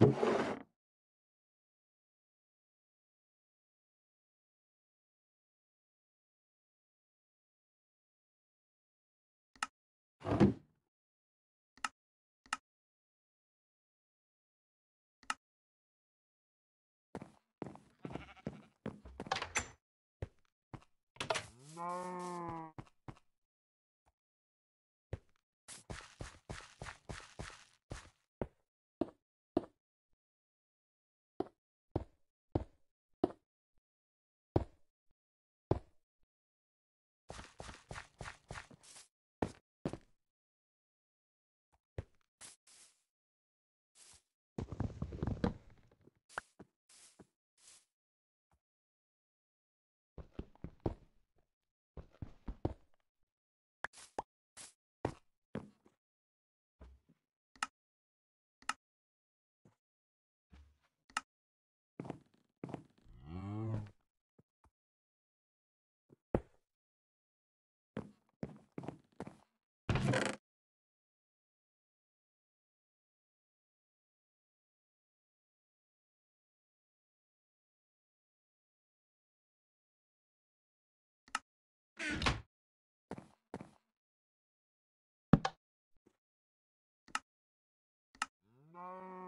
you No. No.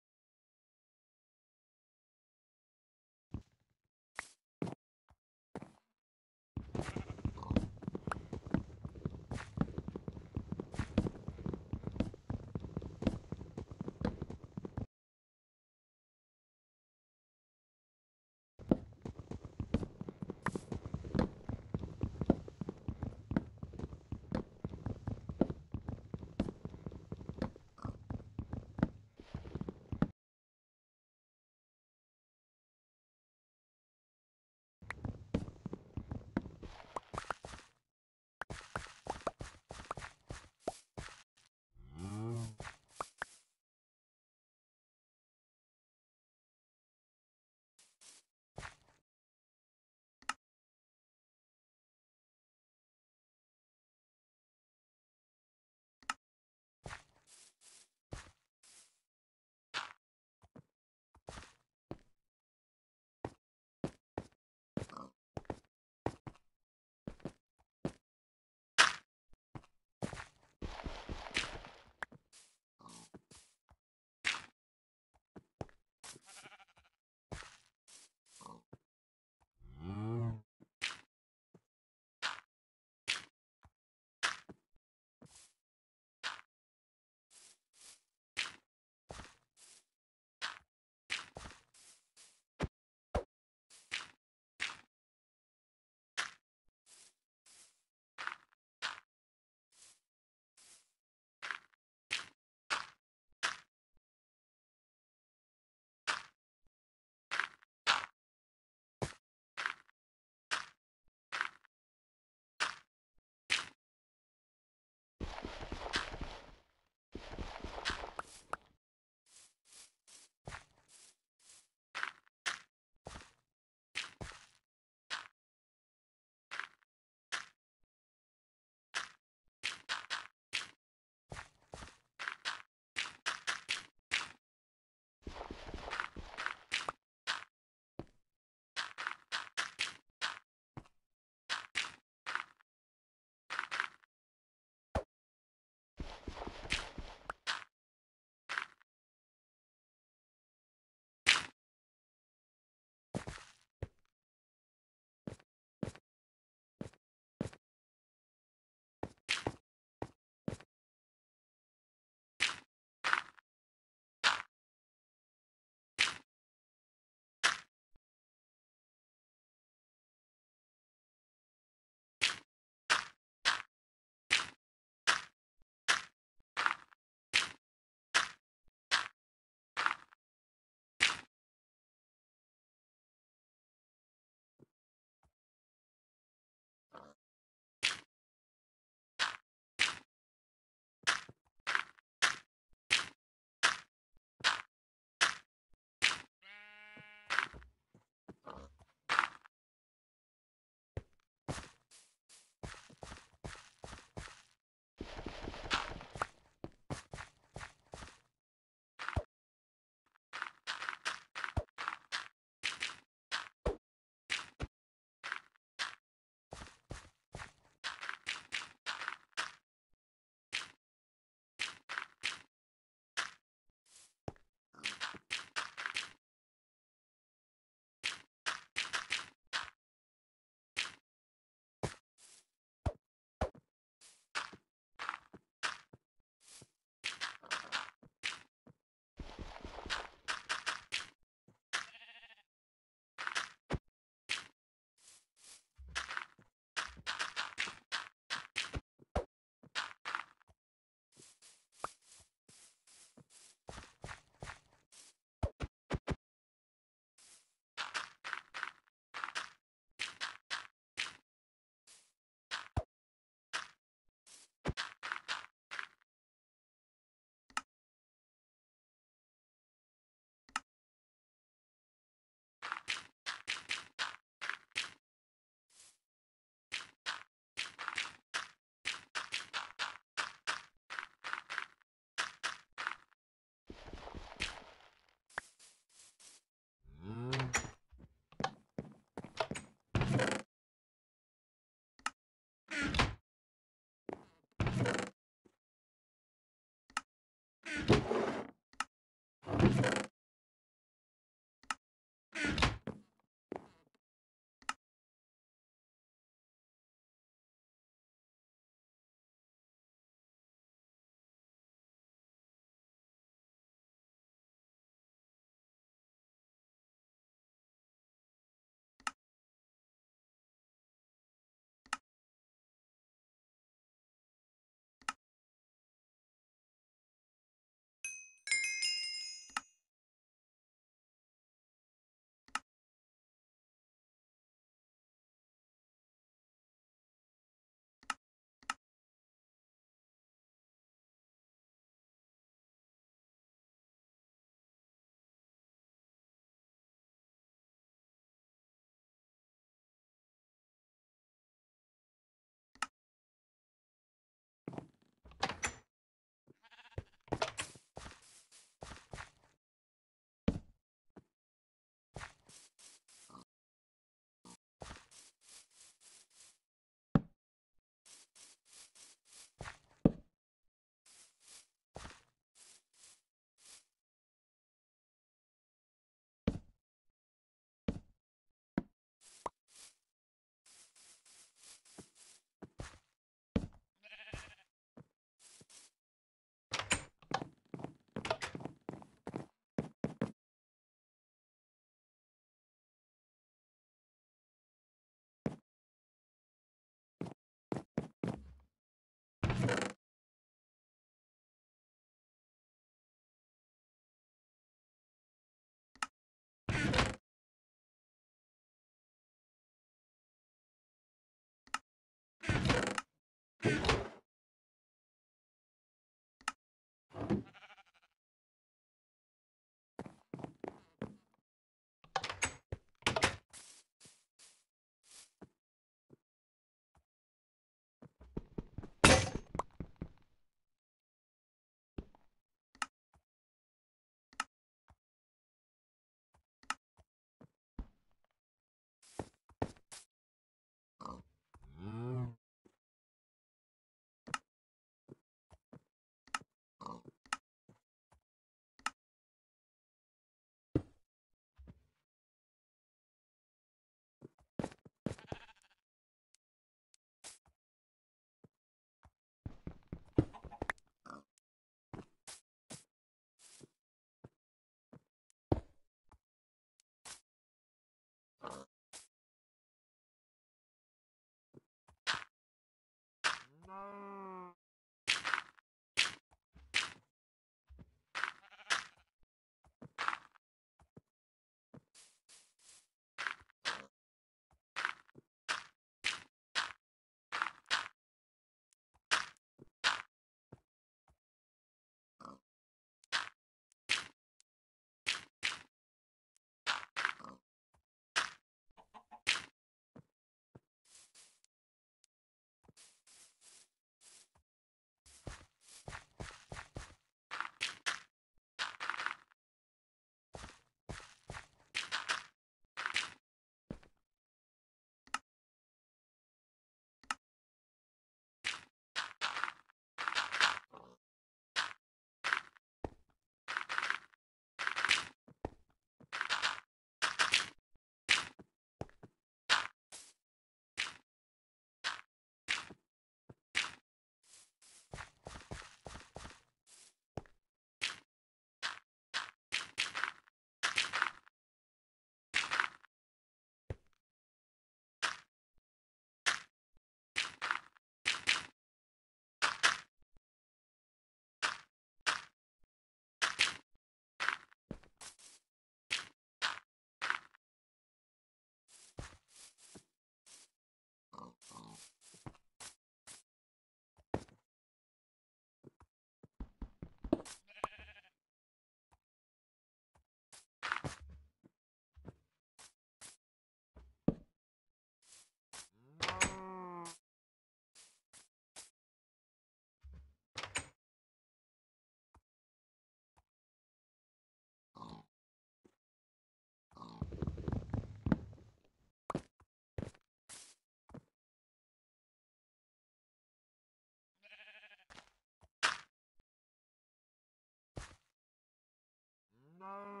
no.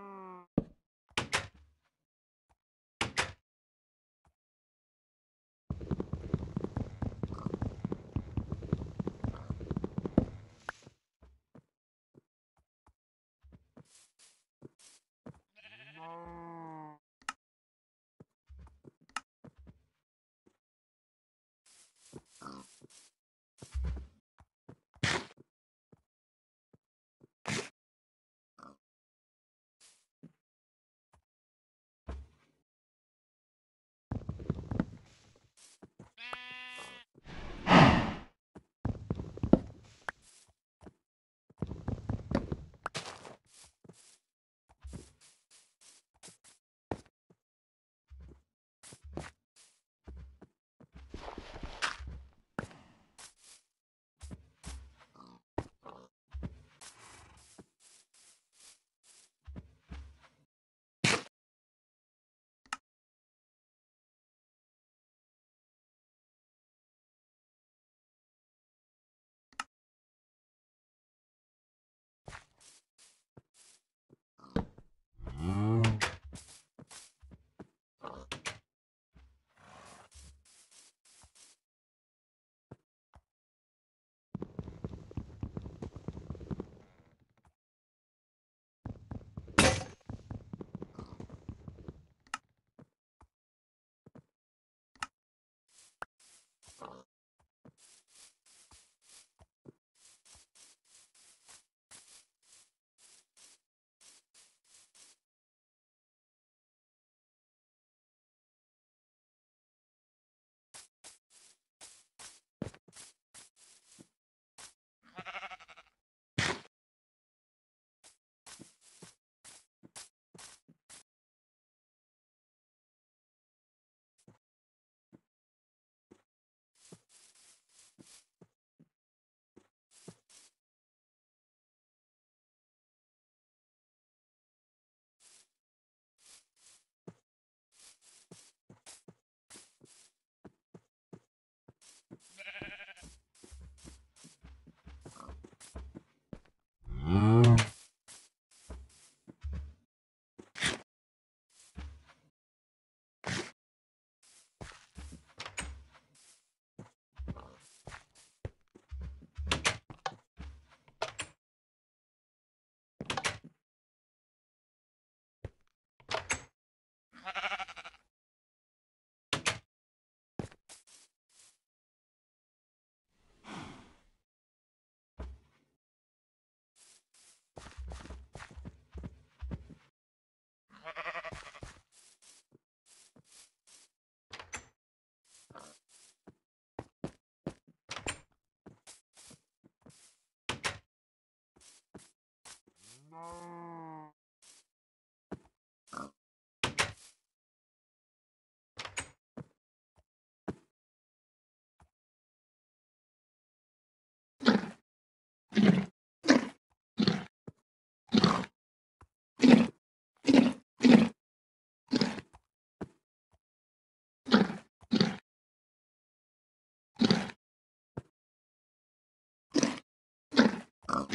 out.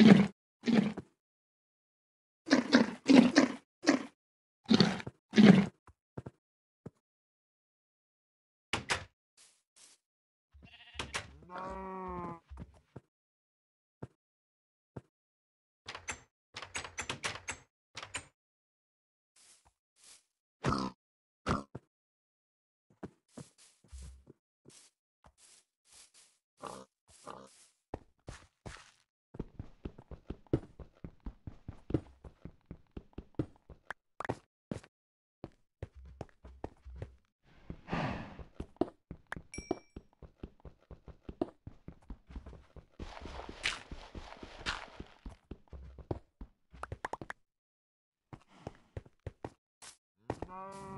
No. Oh.